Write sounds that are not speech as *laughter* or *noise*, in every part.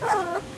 Oh. *laughs*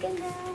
ganda.